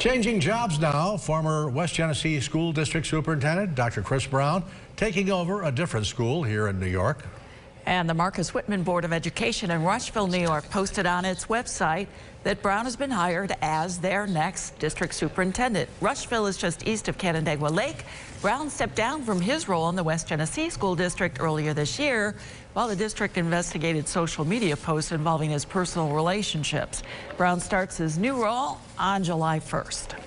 Changing jobs now, former West Genesee School District Superintendent Dr. Chris Brown taking over a different school here in New York. And the Marcus Whitman Board of Education in Rushville, New York posted on its website that Brown has been hired as their next district superintendent. Rushville is just east of Canandaigua Lake. Brown stepped down from his role in the West Genesee School District earlier this year while the district investigated social media posts involving his personal relationships. Brown starts his new role on July 1st.